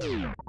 Yeah.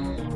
You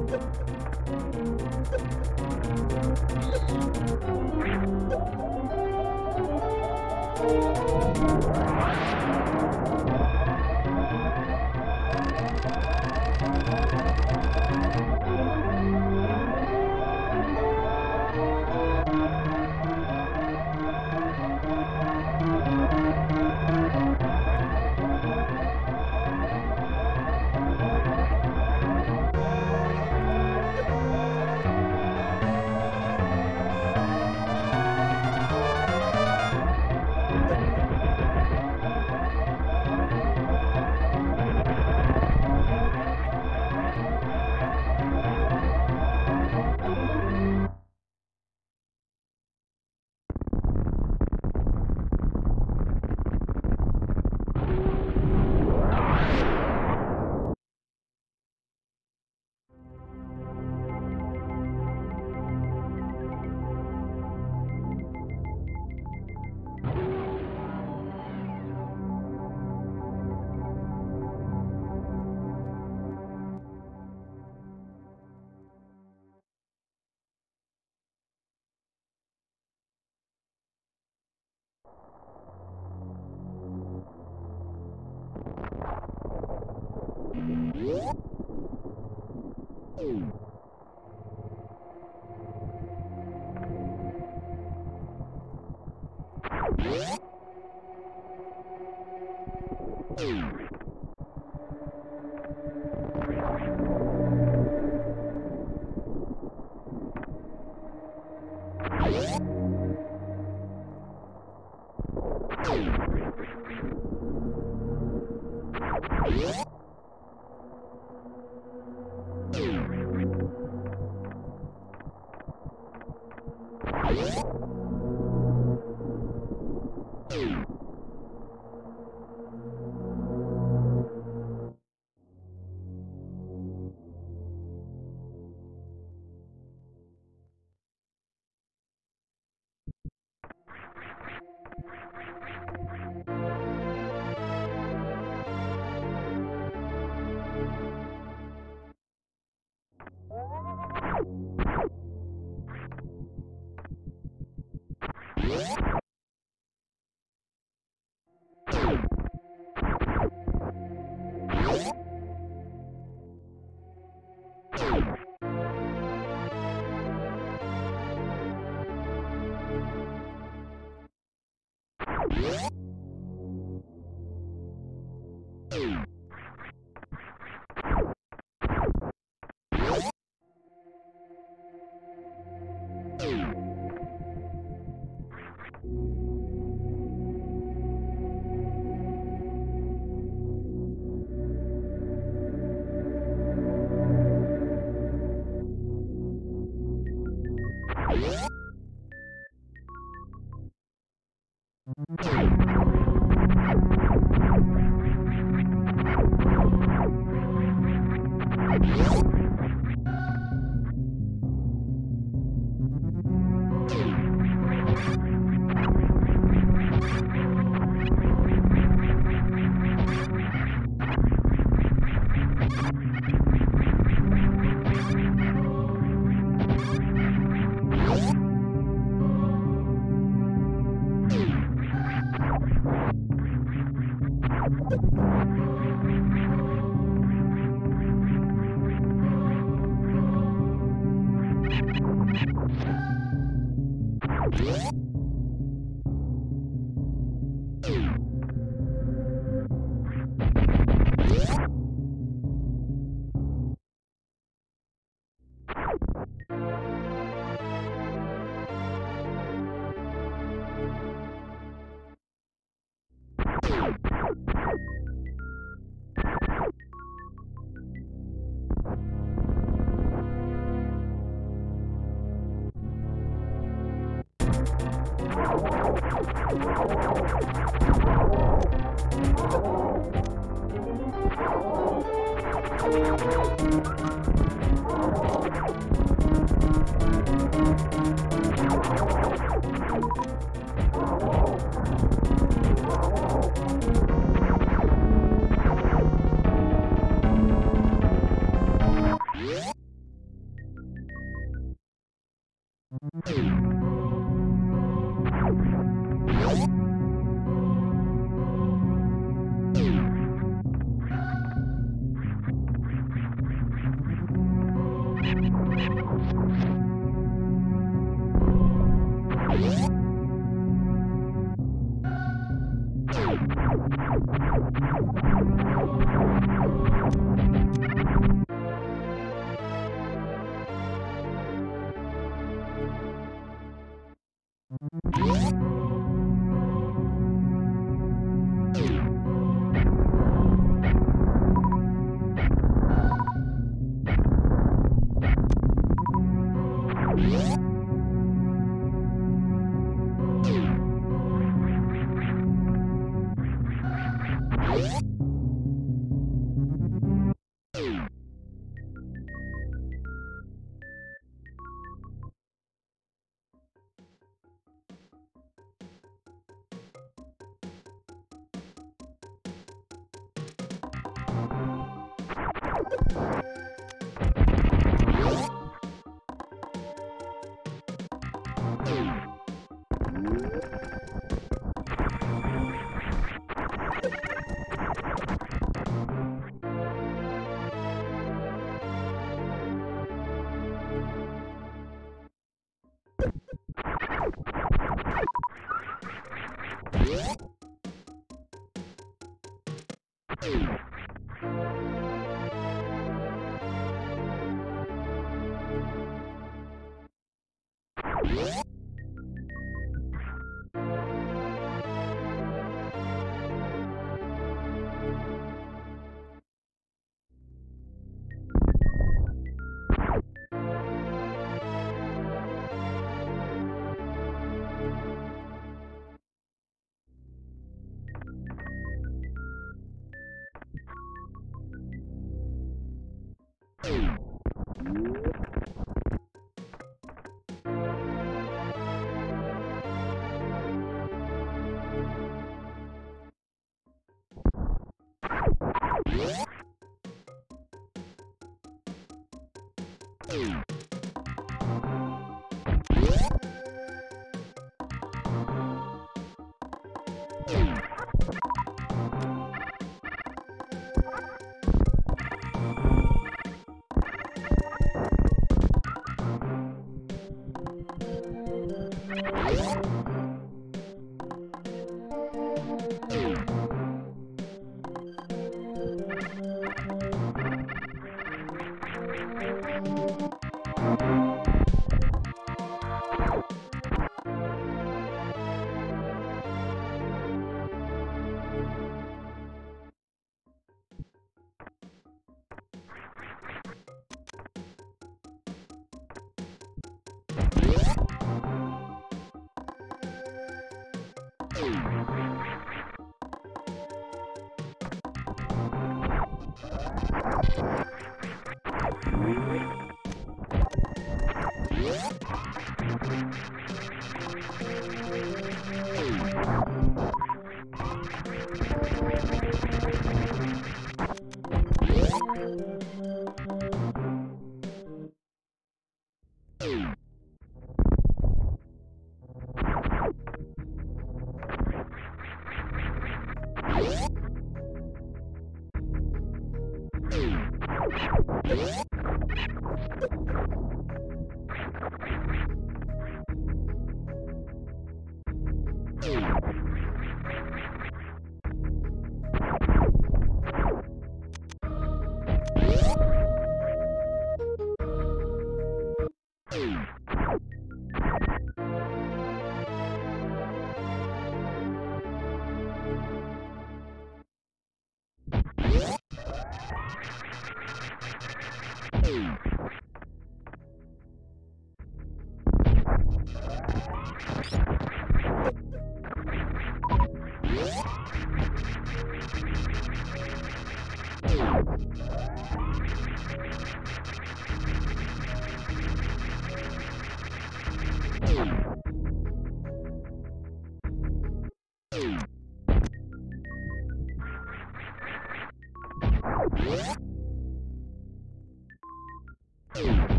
you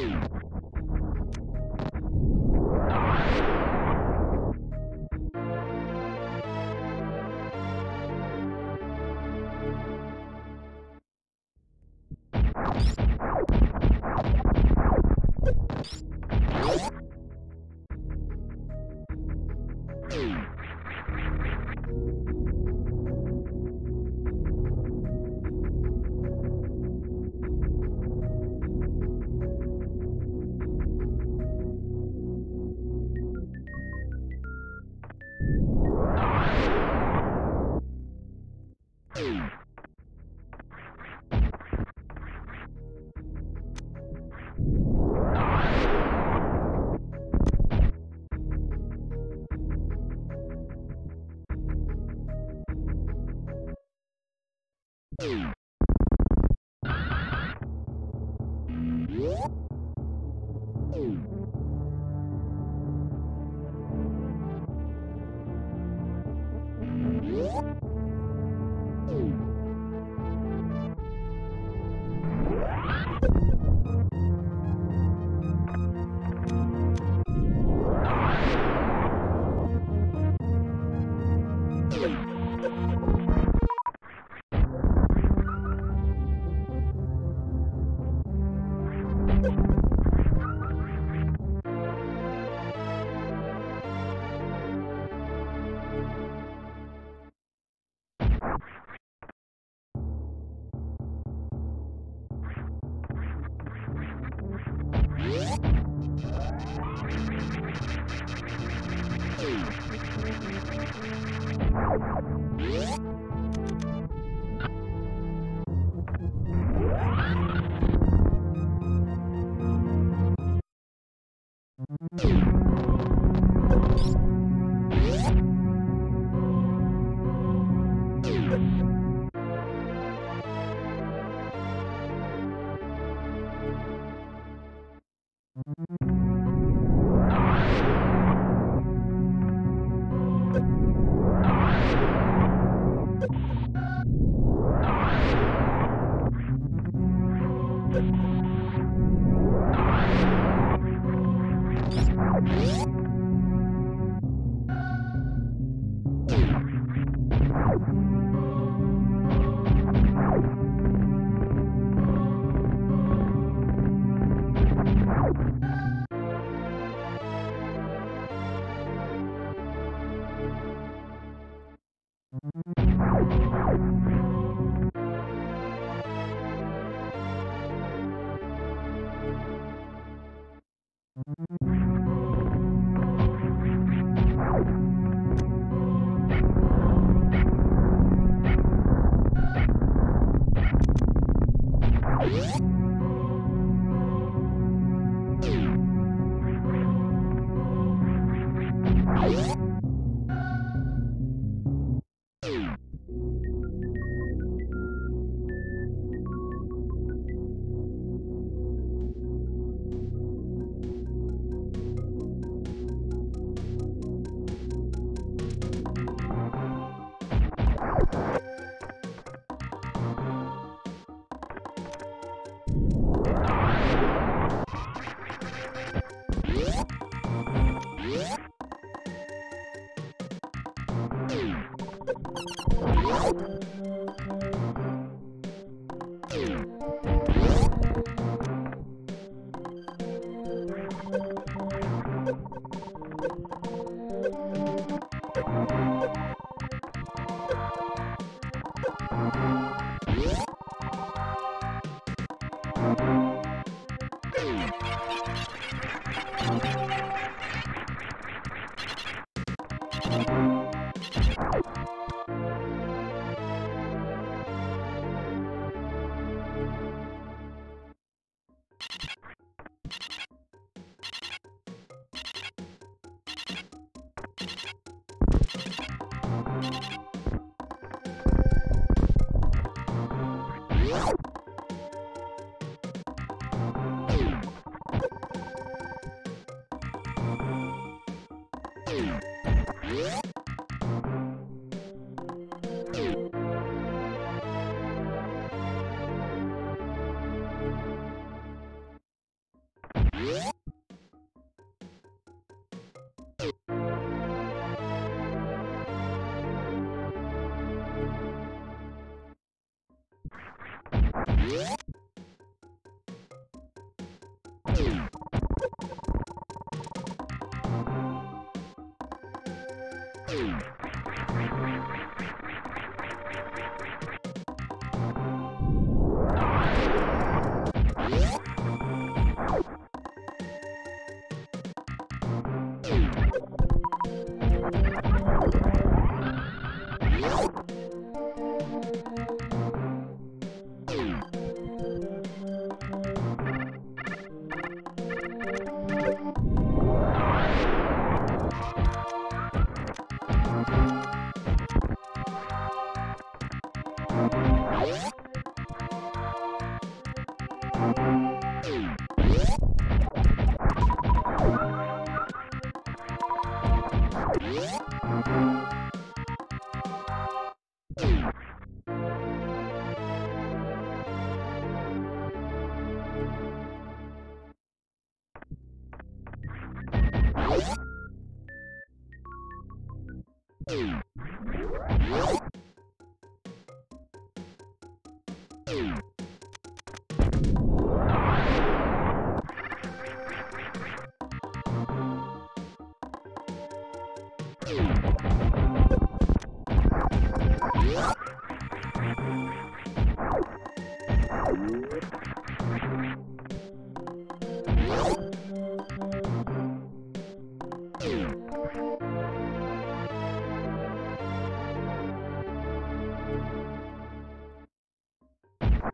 Thank you.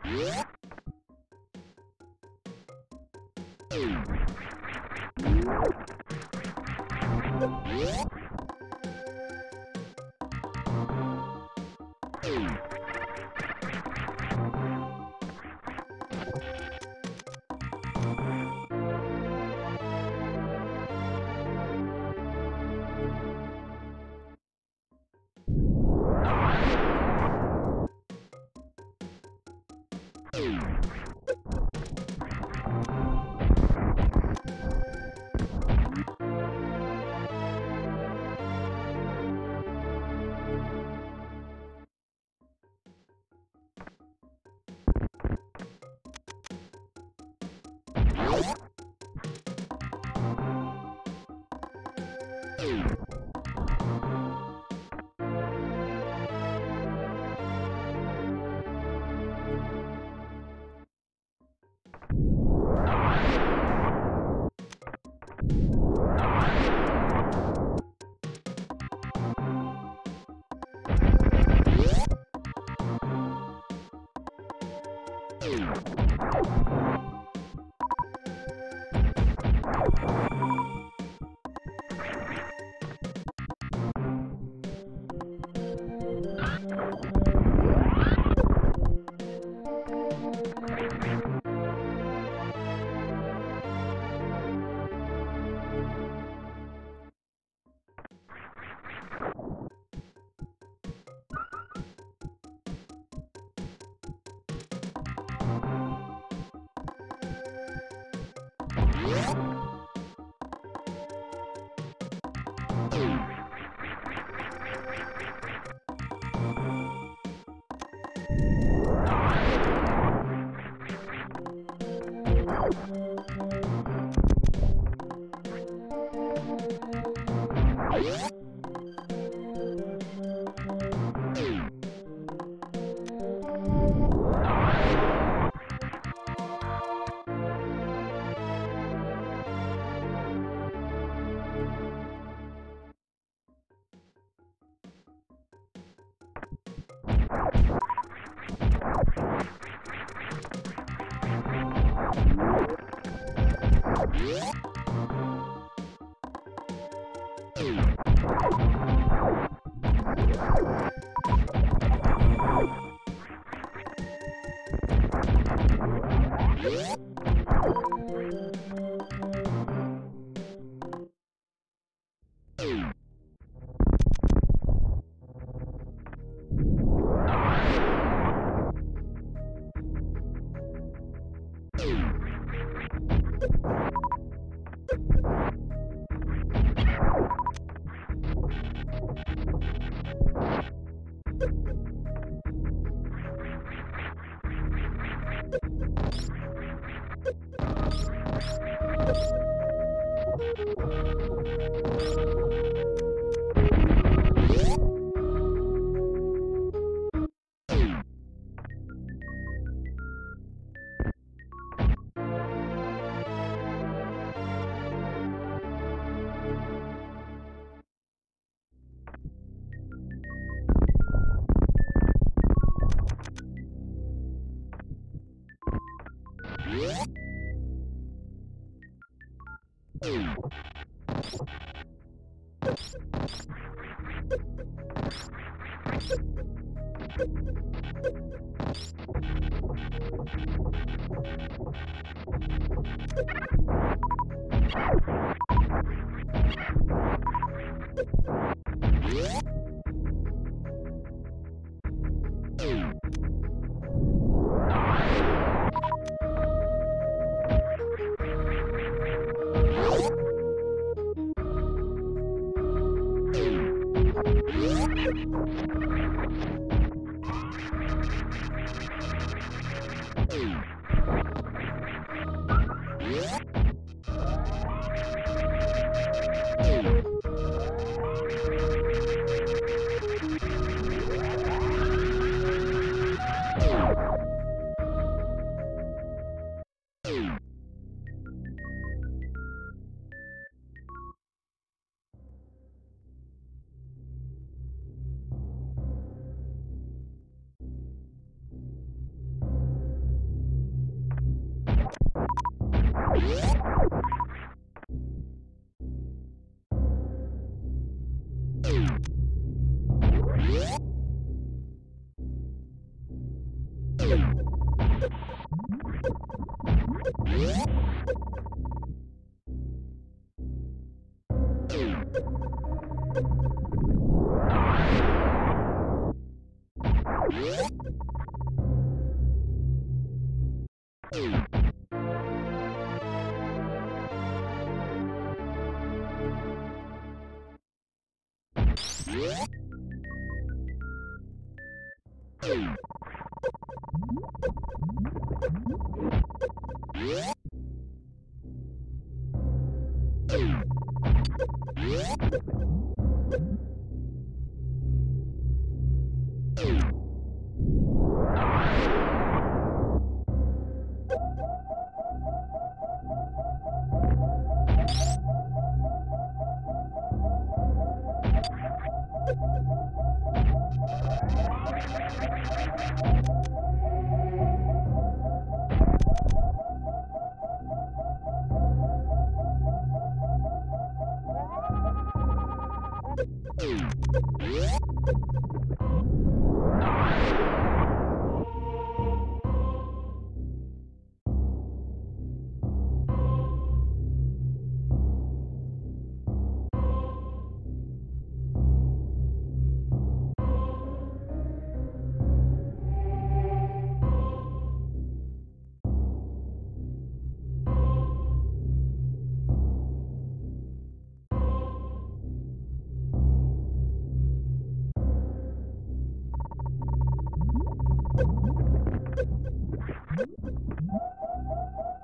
What? You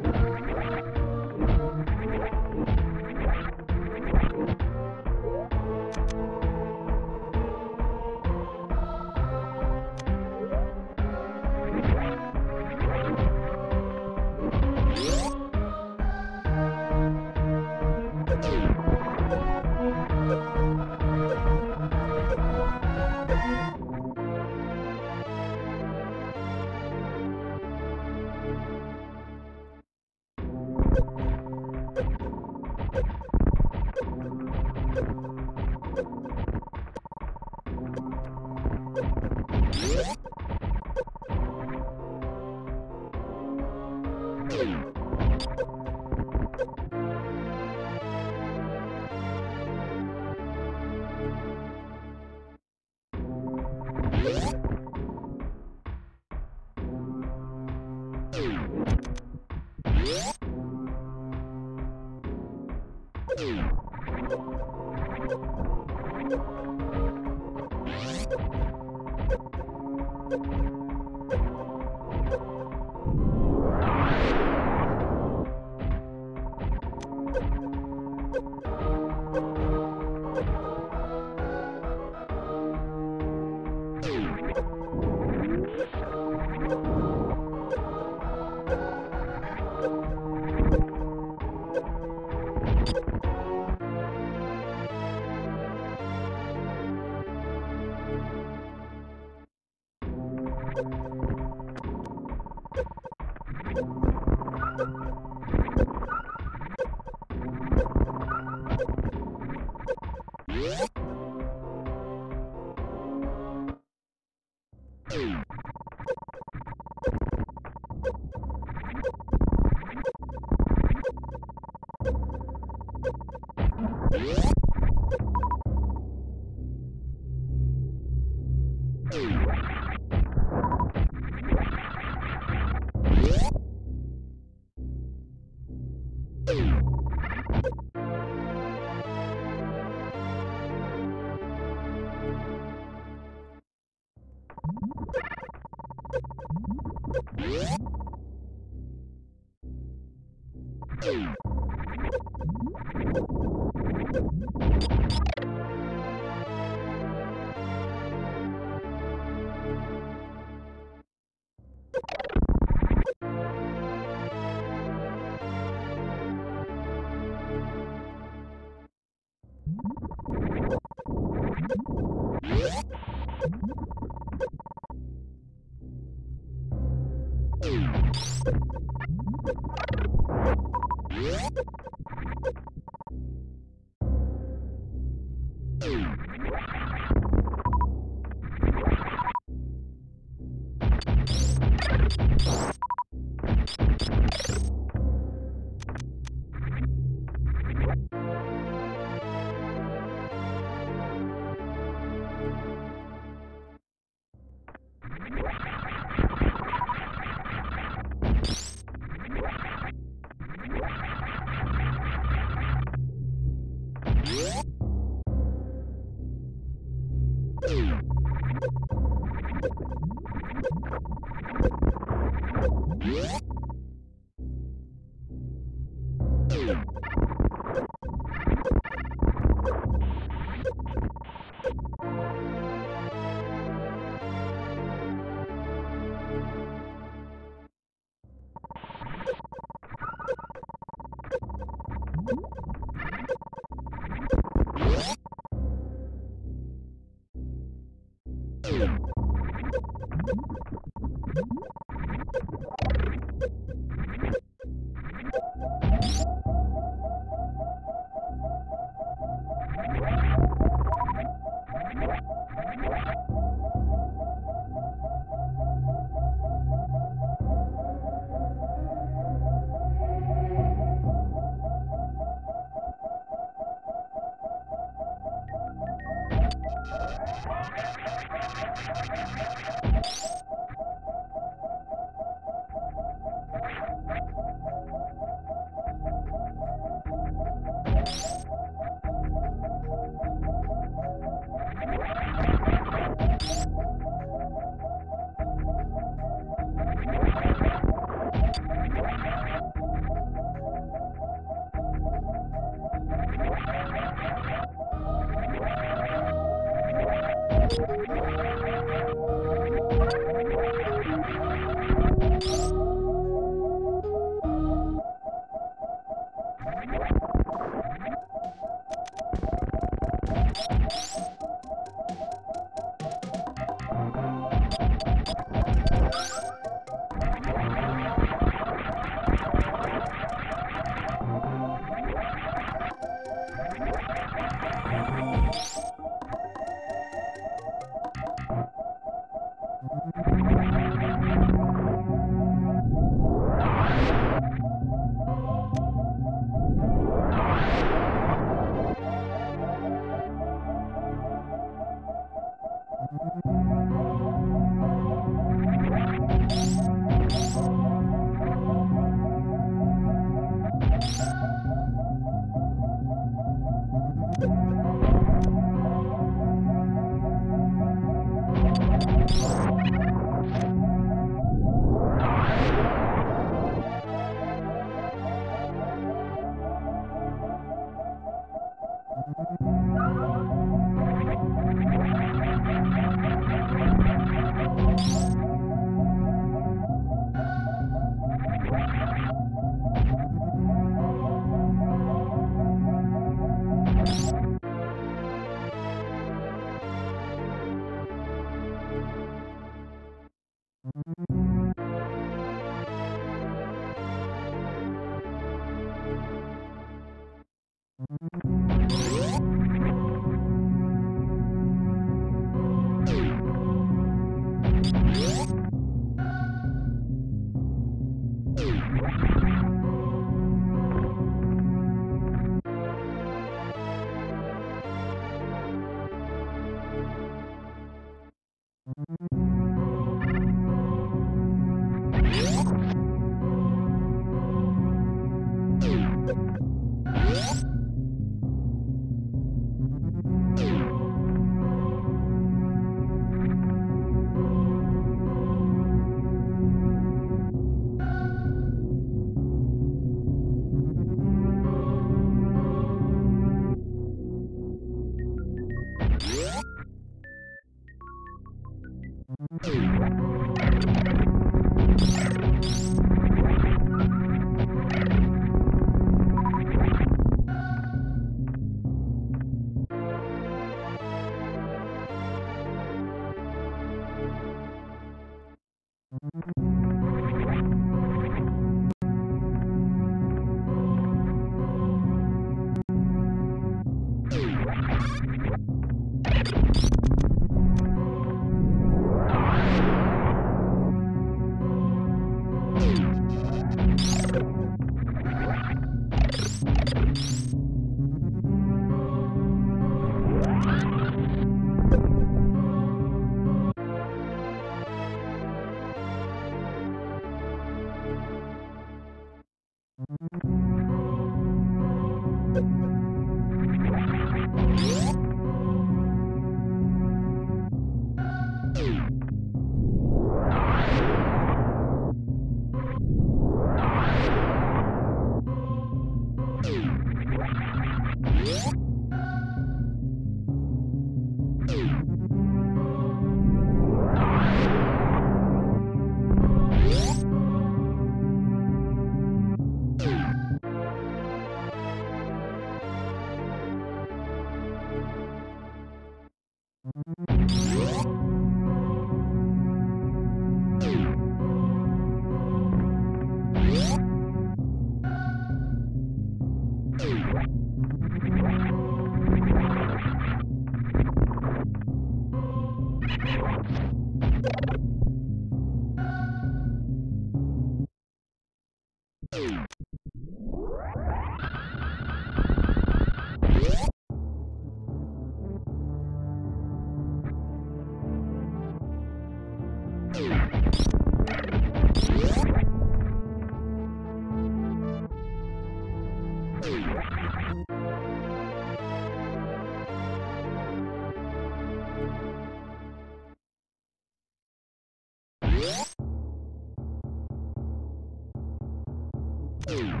you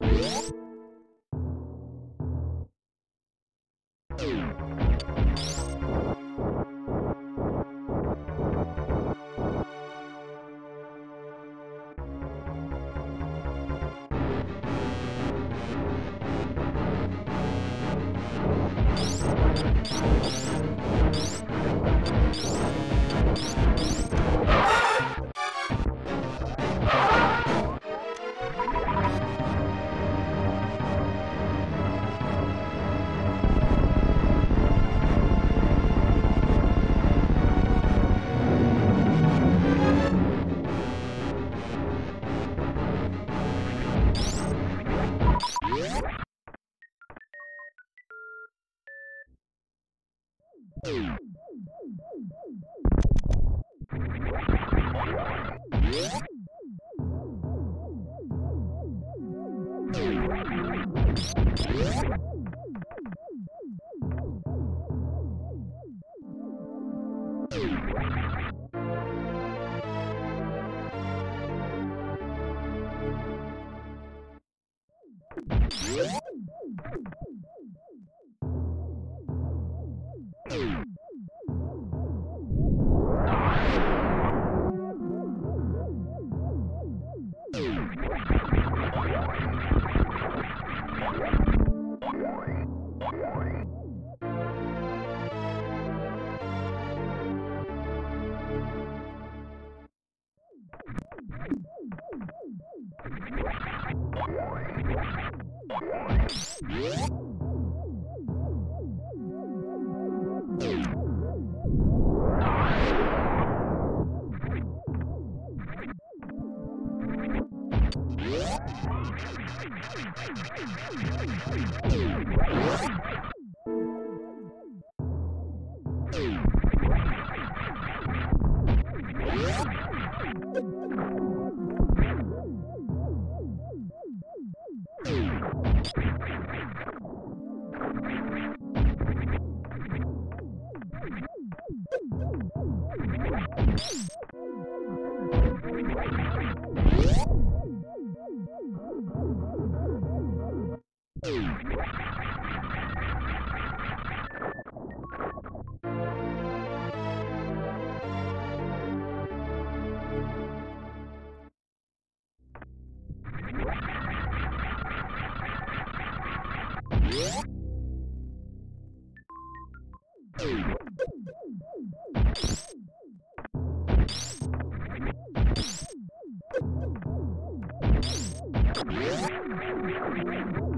Thank you Thank you.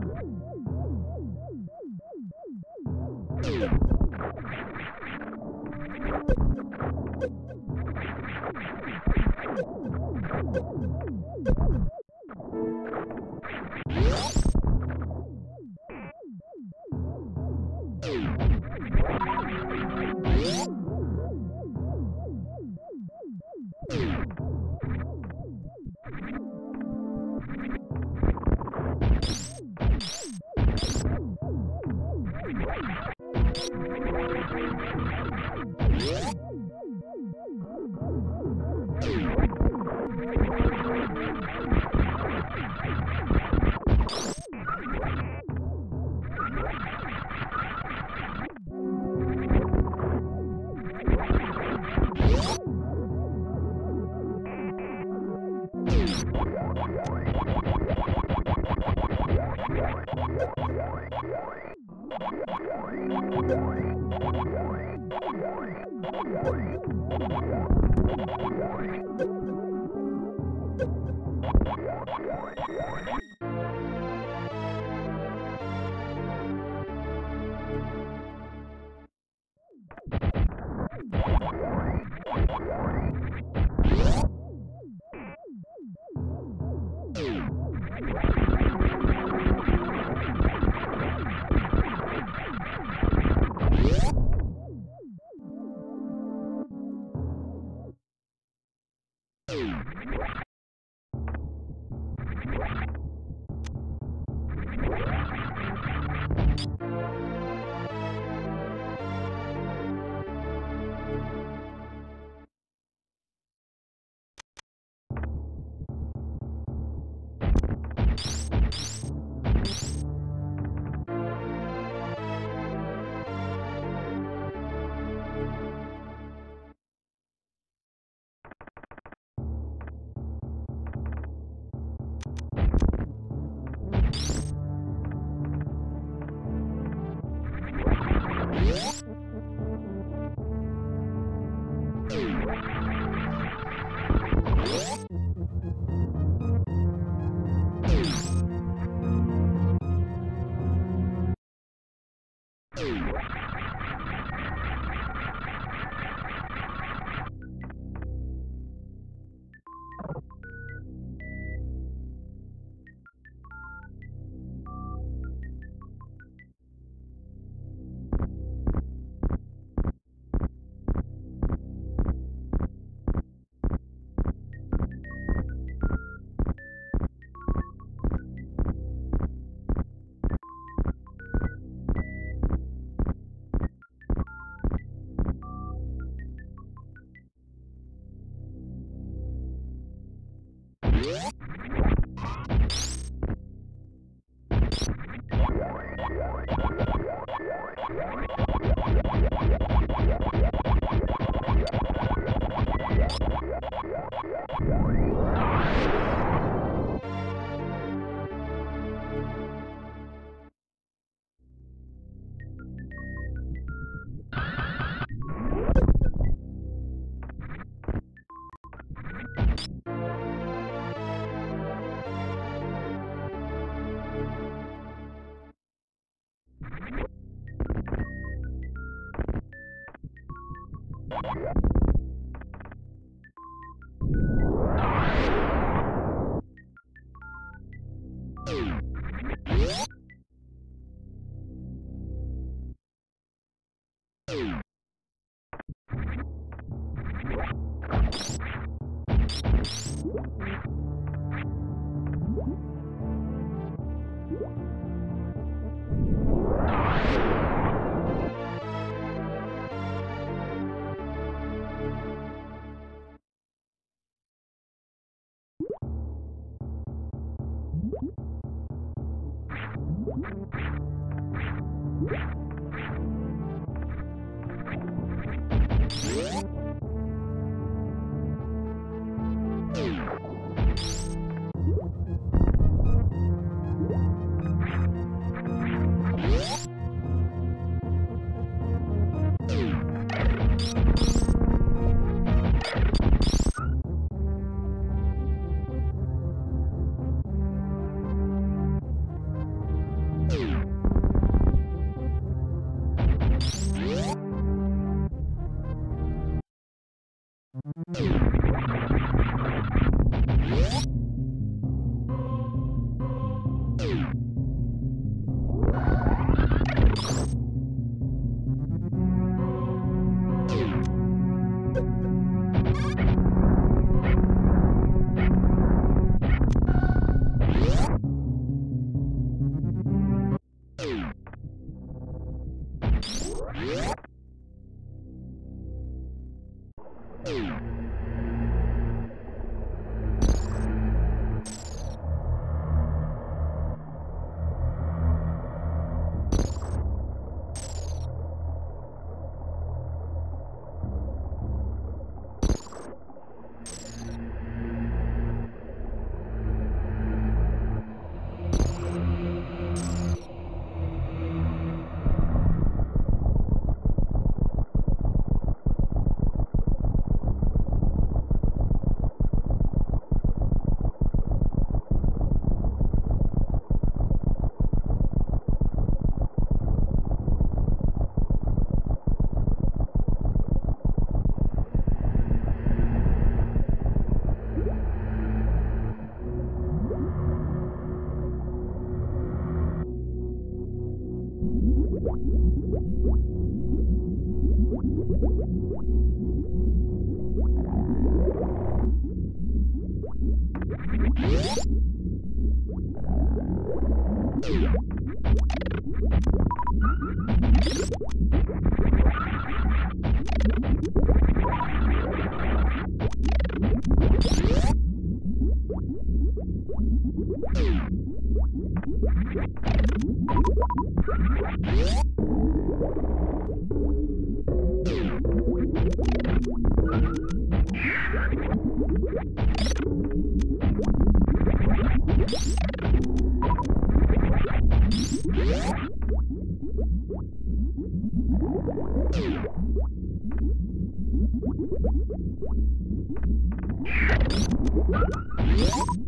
Yeah.